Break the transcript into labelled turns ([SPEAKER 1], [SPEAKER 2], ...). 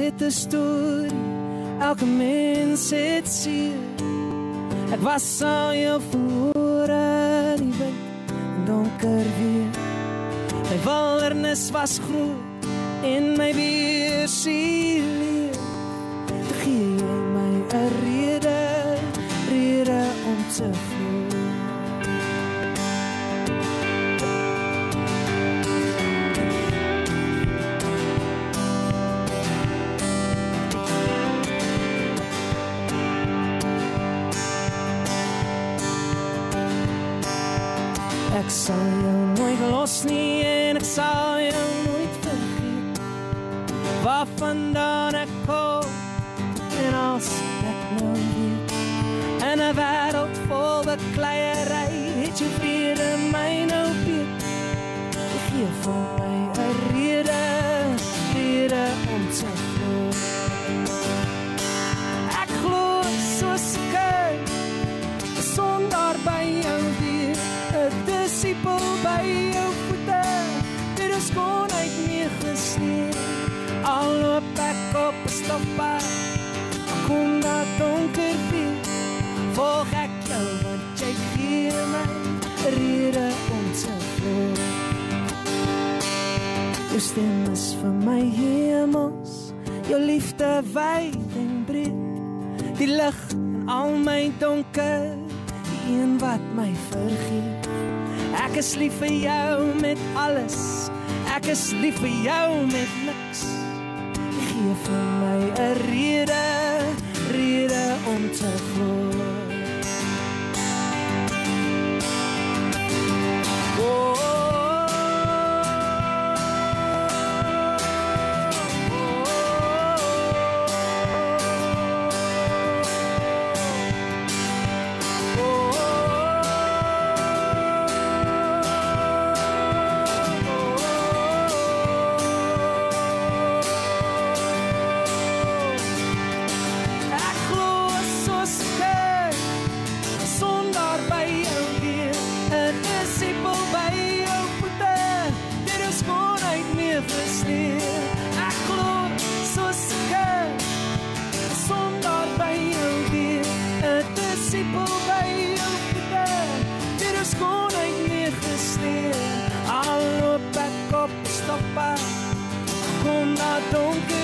[SPEAKER 1] het 'n storie. Elke mens het seer. Ek was al jou verlore, die wind donker weer. My wildernis was groot en my weer siel. Gee my 'n rede, rede om te glo. Ek sal jou nooit los nie en ek sal jou nooit vergeet. Waar vandaan ek kom en als ek nou weet. En 'n wêreld vol bekleierery het jy stem is vir my hemels jou liefde wyd en breed die lig in al my donker. Die een wat my vergeet. Ek is lief vir jou met alles. Ek is lief vir jou met niks don't care.